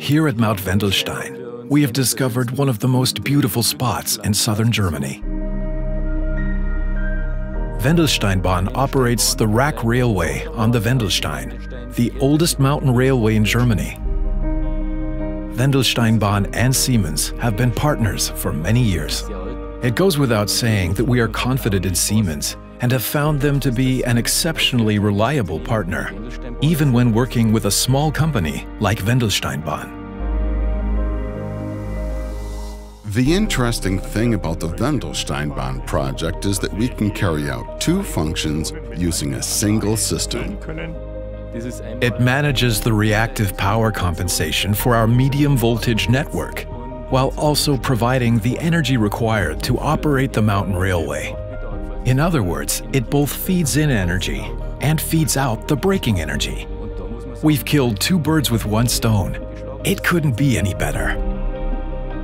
Here at Mount Wendelstein, we have discovered one of the most beautiful spots in southern Germany. Wendelsteinbahn operates the Rack Railway on the Wendelstein, the oldest mountain railway in Germany. Wendelsteinbahn and Siemens have been partners for many years. It goes without saying that we are confident in Siemens and have found them to be an exceptionally reliable partner, even when working with a small company like Wendelsteinbahn. The interesting thing about the Wendelsteinbahn project is that we can carry out two functions using a single system. It manages the reactive power compensation for our medium voltage network, while also providing the energy required to operate the mountain railway. In other words, it both feeds in energy and feeds out the braking energy. We've killed two birds with one stone. It couldn't be any better.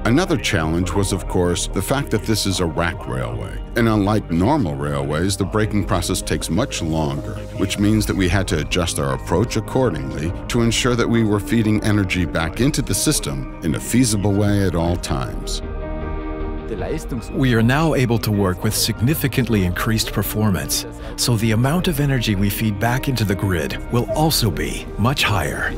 Another challenge was, of course, the fact that this is a rack railway. And unlike normal railways, the braking process takes much longer, which means that we had to adjust our approach accordingly to ensure that we were feeding energy back into the system in a feasible way at all times. We are now able to work with significantly increased performance, so the amount of energy we feed back into the grid will also be much higher.